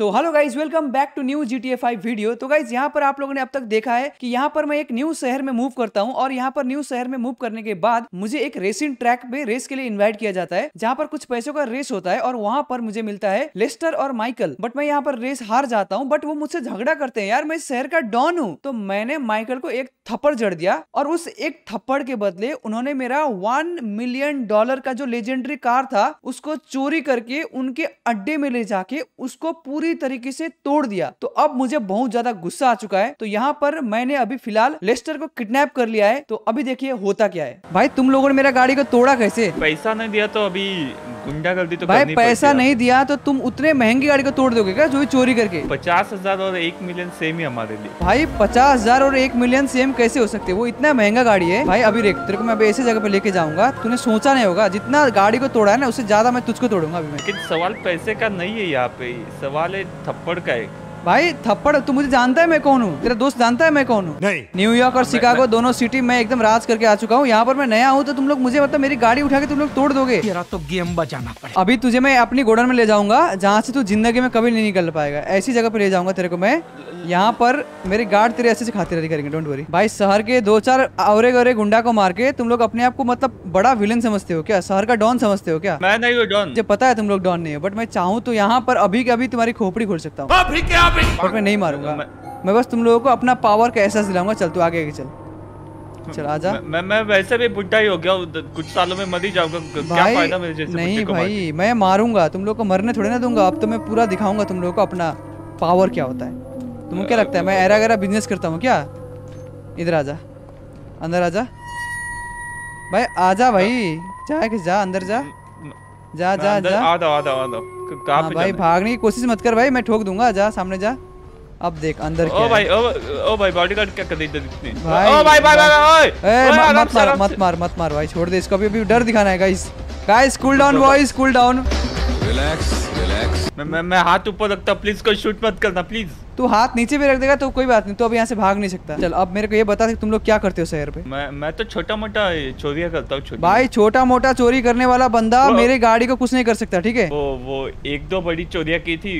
So hello guys welcome back to new G T video तो guys यहाँ पर आप लोगों ने अब तक देखा है कि यहाँ पर मैं एक न्यू शहर में मूव करता हूँ और यहाँ पर न्यू शहर में मूव करने के बाद मुझे एक रेसिंग ट्रैक पे रेस के लिए इन्वाइट किया जाता है, जहाँ पर कुछ पैसों का रेस होता है और वहाँ पर मुझे मिलता है लेस्टर और माइकल बट मैं यहाँ पर रेस हार जाता हूँ बट वो मुझसे झगड़ा करते हैं। यार, मैं शहर का डॉन हूँ। तो मैंने माइकल को एक थप्पड़ जड़ दिया और उस एक थप्पड़ के बदले उन्होंने मेरा वन मिलियन डॉलर का जो लेजेंडरी कार था, उसको चोरी करके उनके अड्डे में ले जाके उसको पूरी तरीके से तोड़ दिया। तो अब मुझे बहुत ज़्यादा गुस्सा आ चुका है। तो यहाँ पर मैंने अभी फ़िलहाल लेस्टर को किडनैप कर लिया है। तो अभी देखिए होता क्या है। भाई, तुम लोगों ने मेरा गाड़ी को तोड़ा कैसे? पैसा नहीं दिया तो अभी गुंडागर्दी तो भाई पैसा नहीं दिया तो तुम उतने महँगी गाड़ी को तोड़ दोगे क्या जो भी चोरी करके? पचास हज़ार और एक मिलियन सेम ही हमारे लिए। भाई पचास हज़ार और एक मिलियन सेम कैसे हो सकते वो इतना महँगा गाड़ी है। भाई अभी रेख तेरे को मैं अभी ऐसी जगह पे लेके जाऊँगा तुमने सोचा नहीं होगा जितना गाड़ी को तोड़ा है ना उससे ज़्यादा मैं तुझको तोड़ूँगा अभी मैं। लेकिन सवाल पैसे का नहीं है यहाँ पे सवाल है थप्पड़ का है भाई थप्पड़ तू मुझे जानता है मैं कौन हूँ? तेरा दोस्त जानता है मैं कौन हूँ? नहीं। न्यूयॉर्क और शिकागो दोनों सिटी मैं एकदम राज करके आ चुका हूँ। यहाँ पर मैं नया हूँ तो तुम लोग मुझे मतलब मेरी गाड़ी उठा के तुम लोग तोड़ दोगे। तेरा तो गेम बजाना पड़ेगा। अभी तुझे मैं अपनी गोडन में ले जाऊँगा जहाँ से तू ज़िंदगी में कभी नहीं निकल पाएगा। ऐसी जगह पर ले जाऊँगा तेरे को मैं। यहाँ पर मेरे गार्ड तेरे ऐसे से खाते रहती करेंगे डोंट वरी भाई शहर के दो चार औरे गौरे गुंडा को मार के तुम लोग अपने आप को मतलब बड़ा विलन समझते हो क्या? शहर का डॉन समझते हो क्या? मैं नहीं हूँ डॉन। मुझे पता है तुम लोग डॉन नहीं हो बट मैं चाहूँ तो यहाँ पर अभी के अभी तुम्हारी खोपड़ी खोल सकता हूँ। बट मैं नहीं मारूँगा। मैं- बस तुम लोगों को अपना पावर का एहसास दिलाऊँगा चल तू आगे आगे चल। चल आजा मैं- मैं वैसे भी बुढ़ा ही हो गया कुछ सालों में मर ही जाऊँगा। क्या फ़ायदा मेरे जैसे नहीं? भाई मैं मारूँगा तुम लोग को मरने थोड़े ना दूँगा। अब तो मैं पूरा दिखाऊँगा तुम लोगों को अपना पावर क्या होता है। तुमको क्या लगता है? मैं एरा गैरा बिज़नेस करता हूँ क्या? इधर आजा। अंदर आजा। भाई आजा भाई। जा के जा अंदर जा। जा जा जा। आ जाओ आ जाओ आ जाओ। कहाँ हाँ पे भाई भागने की कोशिश मत कर भाई मैं ठोक दूँगा। जा सामने जा। अब देख अंदर क्या ओ भाई ओ ओ भाई बॉडीगार्ड क्या कर इतनी? भाई, ओ भाई भाई भाई ओए! ए, मत मार मत मार मत मार भाई छोड़ दे इसको। अभी अभी डर दिखाना है guys guys cool down boys cool down मैं मैं मैं हाथ ऊपर रखता प्लीज़ कोई शूट मत करना प्लीज़ तू हाथ नीचे भी रख देगा तो कोई बात नहीं तो अब यहाँ से भाग नहीं सकता। चल अब मेरे को ये बता तुम लोग क्या करते हो शहर पे। मैं मैं तो छोटा मोटा चोरिया करता हूँ छोटी भाई छोटा मोटा चोरी करने वाला बंदा मेरी गाड़ी को कुछ नहीं कर सकता ठीक है? वो वो एक दो बड़ी चोरिया की थी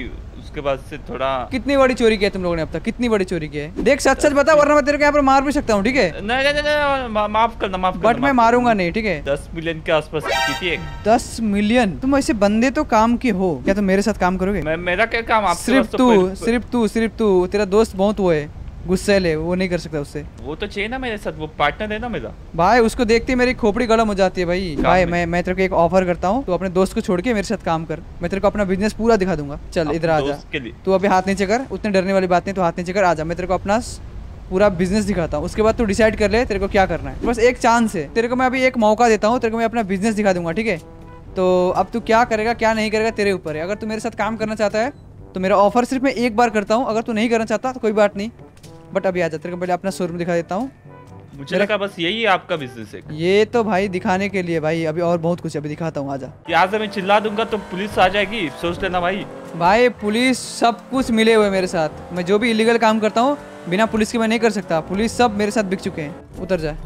उसके बाद से थोड़ा कितनी बड़ी चोरी की है तुम लोगों ने अब तक? कितनी बड़ी चोरी की है? देख सच सच बता वरना मैं तेरे को यहाँ पर मार भी सकता हूँ ठीक है? नहीं नहीं नहीं, माफ़ करना माफ़ बट मैं मारूँगा नहीं ठीक है? दस मिलियन के आसपास की थी एक। दस मिलियन? तुम ऐसे बंदे तो काम के हो। क्या तुम मेरे साथ काम करोगे? मेरा क्या काम? सिर्फ़ तो तू सिर्फ़ तू सिर्फ़ तू तेरा दोस्त बहुत वो है। गुस्सेल है वो नहीं कर सकता उससे। वो तो चाहिए ना मेरे साथ वो पार्टनर है ना मेरा। भाई उसको देखते ही मेरी खोपड़ी गलम हो जाती है भाई। भाई मैं। मैं तेरे को एक ऑफ़र करता हूँ तू अपने दोस्त को छोड़ के मेरे साथ काम कर। मैं तेरे को अपना बिज़नेस पूरा दिखा दूँगा। चल इधर आ जा। तू अभी हाथ नीचे कर उतने डरने वाली बात नहीं तू हाथ नीचे कर आ जा। मैं तेरे को अपना पूरा बिज़नेस दिखाता हूँ। उसके बाद तू डिसाइड कर ले तेरे को क्या करना है। बस एक चांस है। तेरे को मैं अभी एक मौका देता हूँ तेरे को मैं अपना बिज़नेस दिखा दूँगा ठीक है? तो अब तू क्या करेगा क्या नहीं करेगा तेरे ऊपर है। अगर तू मेरे साथ काम करना चाहता है तो मेरा ऑफ़र सिर्फ़ मैं एक बार करता हूँ। अगर तू नहीं करना चाहता तो कोई बात नहीं। बट अभी आ जा तेरे को पहले अपना शोरूम दिखा देता हूँ। मुझे लगा बस यही है आपका बिज़नेस है ये तो भाई दिखाने के लिए भाई अभी और बहुत कुछ अभी दिखाता हूँ आजा। यहाँ से मैं चिल्ला दूँगा तो पुलिस आ जाएगी सोच लेना भाई। भाई पुलिस सब कुछ मिले हुए मेरे साथ। मैं जो भी इलीगल काम करता हूँ बिना पुलिस के मैं नहीं कर सकता। पुलिस सब मेरे साथ बिक चुके हैं। उतर जाए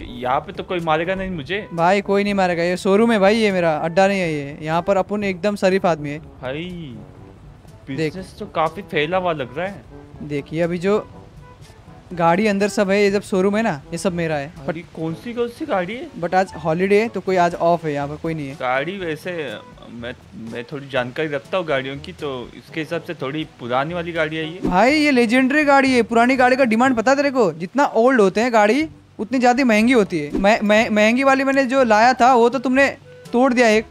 यहाँ पे तो कोई मारेगा नहीं मुझे। भाई कोई नहीं मारेगा। ये शोरूम है भाई ये मेरा। अड्डा नहीं है ये। यहाँ पर अपन एकदम शरीफ आदमी है। भाई। बिज़नेस तो काफ़ी फैला हुआ लग रहा है। देखिए अभी जो गाड़ी अंदर सब है ये जब शोरूम है ना ये सब मेरा है। बट कौन सी कौन सी गाड़ी है? बट आज हॉलीडे है तो कोई आज ऑफ़ है यहाँ पर कोई नहीं है। गाड़ी वैसे मैं मैं थोड़ी जानकारी रखता हूँ गाड़ियों की तो इसके हिसाब से थोड़ी पुरानी वाली गाड़ी है ये। भाई ये लेजेंडरी गाड़ी है पुरानी गाड़ी का डिमांड पता तेरे को? जितना ओल्ड होते हैं गाड़ी उतनी ज़्यादा महँगी होती है। महँगी वाली मैंने जो लाया था वो तो तुमने तोड़ दिया एक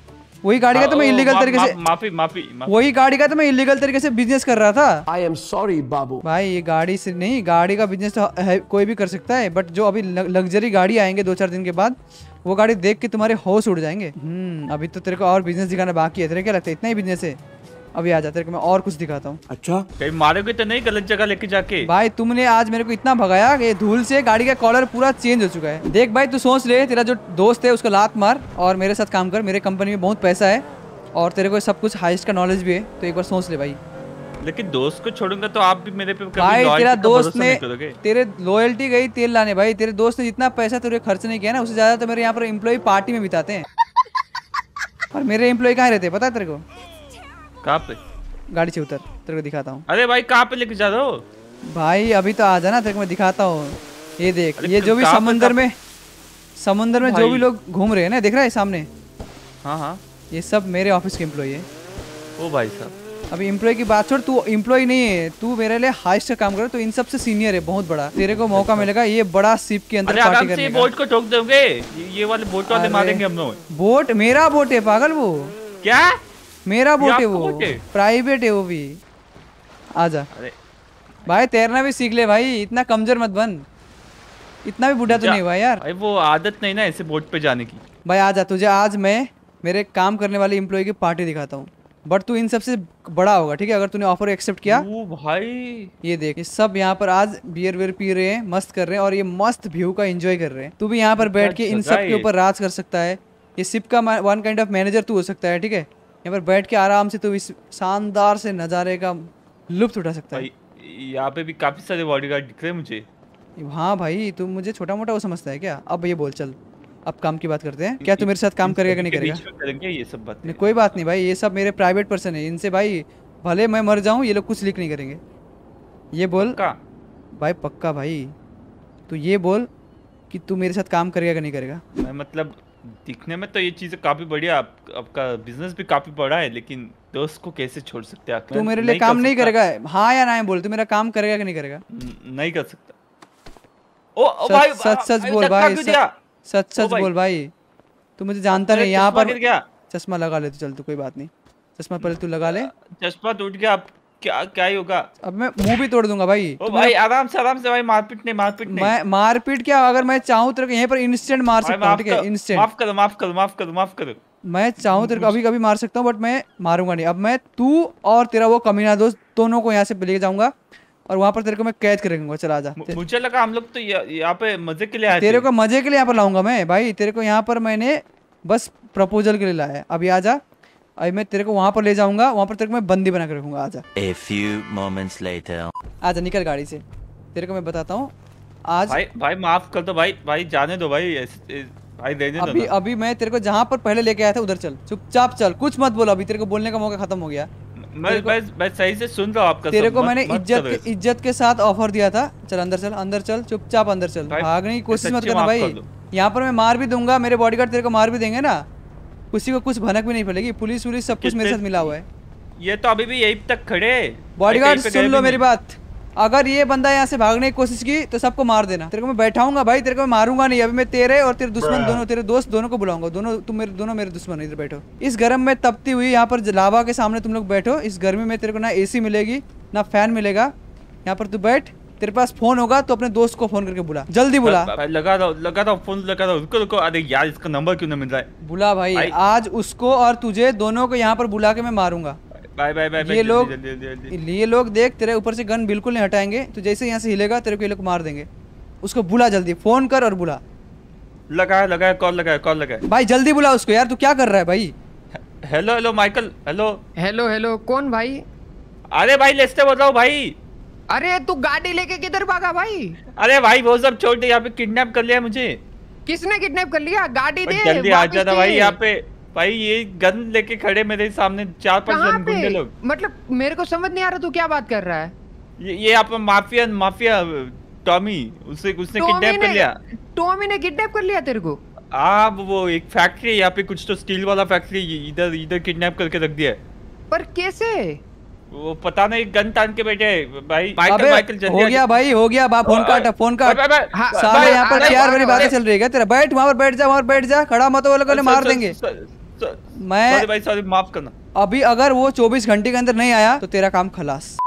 वही गाड़ी का तो मैं इलीगल तरीके से माफ़ी माफ़ी वही गाड़ी का तो मैं इलीगल तरीके से बिज़नेस कर रहा था। आई एम सॉरी बाबू। भाई ये गाड़ी से नहीं गाड़ी का बिज़नेस तो कोई भी कर सकता है बट जो अभी लग्जरी गाड़ी आएँगे दो चार दिन के बाद वो गाड़ी देख के तुम्हारे होश उड़ जाएँगे। हम्म अभी तो तेरे को और बिज़नेस दिखाना बाकी है तेरे क्या लगता है? इतना ही बिज़नेस है। अभी आ जाते मैं और कुछ दिखाता हूँ। अच्छा। कहीं मारोगे तो नहीं गलत जगह लेके जाके? भाई तुमने आज मेरे को इतना भगाया कि धूल से गाड़ी का कॉलर पूरा चेंज हो चुका है। देख भाई तू सोच ले तेरा जो दोस्त है उसको लात मार और मेरे साथ काम कर मेरे कंपनी में बहुत पैसा है और तेरे को सब कुछ हाइस्ट का नॉलेज भी है तो एक बार सोच ले भाई। लेकिन दोस्त को छोड़ूँगा तो आप भी मेरे पे कभी भाई तेरा दोस्त ने तेरे लॉयल्टी गई तेल लाने। भाई तेरे दोस्त ने जितना पैसा तेरे खर्च नहीं किया ना उससे ज़्यादा तो मेरे यहाँ पर एम्प्लॉय पार्टी में बिताते हैं। और मेरे एम्प्लॉय कहाँ रहते हैं पता है तेरे को? कहाँ पे? गाड़ी से उतर तेरे को दिखाता हूँ। अरे भाई कहाँ पे लेके जा रहे हो? भाई अभी तो आ जाना तेरे को मैं दिखाता हूँ। ये देख ये जो भी समुंदर में समुंदर में जो भी लोग घूम रहे हैं ना देख रहा है सामने? हाँ हाँ। ये सब मेरे ऑफ़िस के एम्प्लॉय है। ओ भाई साहब। अभी एम्प्लॉय की बात छोड़ तू एम्प्लॉय नहीं है तू मेरे लिए हाइस्ट का काम कर तो इन सबसे सीनियर है बहुत बड़ा। तेरे को मौका मिलेगा ये बड़ा सिप के अंदर पार्टी करने का। बोट को ठोक दोगे? ये वाले बोट वाले मारेंगे हम लोग। बोट मेरा बोट है पागल वो। क्या? मेरा बोट है वो। प्राइवेट है? वो भी। आजा। भाई तैरना भी सीख ले भाई। इतना कमज़ोर मत बन। इतना भी बूढ़ा तो नहीं हुआ यार। भाई वो आदत नहीं ना ऐसे बोट पे जाने की। भाई आजा तुझे आज मैं मेरे काम करने वाले एम्प्लॉय की पार्टी दिखाता हूँ। बट तू इन सबसे बड़ा होगा ठीक है? अगर तूने ऑफ़र एक्सेप्ट किया। ओ भाई। ये देख ये सब यहाँ पर आज बियर वियर पी रहे हैं मस्त कर रहे हैं और ये मस्त व्यू का एंजॉय कर रहे हैं। तू भी यहाँ पर बैठ के इन जगह सब के ऊपर राज कर सकता है। ये सिप का वन काइंड ऑफ़ मैनेजर तू हो सकता है ठीक है? यहाँ पर बैठ के आराम से तू इस शानदार से नज़ारे का लुत्फ उठा सकता है। यहाँ पे भी काफ़ी सारे बॉडीगार्ड दिख रहे हैं मुझे। हाँ भाई तू मुझे छोटा मोटा वो समझता है क्या? अब ये बोल चल। अब काम की बात करते हैं। क्या तू मेरे साथ काम करेगा कि नहीं करेगा? बीच में करेंगे ये सब बात। नहीं कोई बात नहीं भाई ये सब मेरे प्राइवेट पर्सन है। इनसे भाई भले मैं मर जाऊँ ये लोग कुछ लीक नहीं करेंगे। ये बोल। का भाई पक्का भाई। तू ये बोल कि तू मेरे साथ काम करेगा कि नहीं करेगा? मैं मतलब दिखने में तो ये चीज़ें काफ़ी बढ़िया आप, आपका बिज़नेस भी काफ़ी बड़ा है लेकिन दोस्त को कैसे छोड़ सकते हैं? तू मेरे लिए काम नहीं करेगा। हाँ या ना बोल तू मेरा काम करेगा कि नहीं करेगा? नहीं कर सकता। ओ, ओ भाई सच सच बोल भाई सच सच। बोल भाई। तू मुझे जानता नहीं यहाँ पर चश्मा लगा ले तू चल तू कोई बात नहीं। चश्मा पहले तू लगा ले। चश्मा टूट गया क्या क्या ही होगा? अब मैं मुँह भी तोड़ दूँगा भाई। ओ भाई आराम से आराम से भाई मारपीट नहीं मारपीट नहीं। मैं मारपीट क्या अगर मैं चाहूँ तेरे को यहीं पर इंस्टेंट मार सकता हूँ ठीक है? इंस्टेंट माफ़ करो माफ़ करो माफ़ करो माफ़ करो। मैं चाहूँ तेरे को अभी कभी मार सकता हूँ बट मैं मारूँगा नहीं। अब मैं तू और तेरा वो कमीना दोस्त दोनों को यहाँ से लेके जाऊँगा और वहाँ पर तेरे को मैं कैद कर रखूँगा। चला जा। मुझे लगा हम लोग तो यहाँ पे मज़े के लिए आए तेरे को मज़े के लिए यहाँ पर लाऊँगा मैं भाई। तेरे को यहाँ पर मैंने बस प्रपोजल के लिए लाया अभी आजा अभी मैं तेरे को वहाँ पर ले जाऊँगा वहाँ पर तेरे को मैं बंदी बना कर रखूँगा आजा। A few moments later. आजा निकल गाड़ी से। तेरे को मैं बताता हूँ आज भाई भाई माफ़ कर दो भाई भाई जाने दो भाई ए- भाई रहने दो अभी ना। अभी मैं तेरे को जहाँ पर पहले लेके आया था उधर चल। चुपचाप चल कुछ मत बोल अभी तेरे को बोलने का मौका खत्म हो गया। मैं मैं मैं सही से सुन रहा हूँ आपका तेरे को मैंने इज़्ज़त। इज़्ज़त के साथ ऑफ़र दिया था। चल अंदर चल अंदर चल चुपचाप अंदर चल। भागने की कोशिश मत करना भाई। यहाँ पर मैं मार भी दूँगा मेरे बॉडीगार्ड तेरे को मार भी देंगे ना। किसी को कुछ भनक भी नहीं पड़ेगी। पुलिस वुलिस सब कुछ मेरे साथ मिला हुआ है। ये तो अभी भी यहीं तक खड़े। बॉडीगार्ड सुन लो मेरी बात। अगर ये बंदा यहाँ से भागने की कोशिश की तो सबको मार देना। तेरे को मैं बैठाऊँगा भाई तेरे को मैं मारूँगा नहीं। अभी मैं तेरे और तेरे दुश्मन दोनों तेरे दोस्त दोनों को बुलाऊँगा। दोनों तुम मेरे दोनों मेरे दुश्मन इधर बैठो। इस गर्म में तपती हुई यहाँ पर लावा के सामने तुम लोग बैठो। इस गर्मी में तेरे को ना एसी मिलेगी ना फ़ैन मिलेगा। यहाँ पर तू बैठ। तेरे पास फ़ोन होगा तो अपने दोस्त को फ़ोन करके बुला। जल्दी बुला। भाई, लगा रहा हूँ लगा रहा हूँ फ़ोन लगा रहा रुको रुको अरे यार इसका नंबर क्यों नहीं मिल रहा है? बुला भाई भाई। आज उसको और तुझे दोनों को यहाँ पर बुला के मैं मारूँगा। बाय बाय बाय ये लोग जल्दी, जल्दी, जल्दी। ये लोग देख तेरे ऊपर से गन बिल्कुल नहीं हटाएँगे। तो जैसे यहाँ से हिलेगा तेरे को ये लोग मार देंगे। उसको बुला जल्दी फ़ोन कर और बुला। लगाया लगाया कॉल लगाया कॉल लगाया भाई जल्दी बुला उसको यार तू क्या कर रहा है भाई? Hello hello Michael hello. Hello hello कौन भाई? अरे भाई लेस्टे बोल रहा हूँ भाई। अरे तू गाड़ी लेके किधर भागा भाई? अरे भाई वो सब छोड़ दे यहाँ पे किडनैप कर लिया मुझे। किसने किडनैप कर लिया? गाड़ी दे जल्दी आ दे। भाई यहाँ पे। भाई ये गन लेके खड़े मेरे सामने चार पाँच जन गुंडे लोग। मतलब मेरे को समझ नहीं आ रहा तू क्या बात कर रहा है। ये ये आप माफिया माफिया टॉमी उसे उसने किडनैप कर लिया। टॉमी ने किडनैप कर लिया तेरे को? हाँ वो- एक फैक्ट्री यहाँ पे कुछ तो स्टील वाला फैक्ट्री इधर इधर किडनैप करके रख दिया पर कैसे? वो पता नहीं गन तान के बैठे भाई माइकल माइकल जल्दी हो गया भाई हो गया। बाप फ़ोन काट फ़ोन काट। सारे हाँ, भाई, यहाँ पर चार मेरी बातें चल रही है तेरा? बैठ वहाँ पर बैठ जा वहाँ पर बैठ जा। खड़ा मत वो लोग मार देंगे। सॉरी, सॉरी, मैं- सॉरी भाई सॉरी माफ़ करना। अभी अगर वो 24 घंटे के अंदर नहीं आया तो तेरा काम खलास।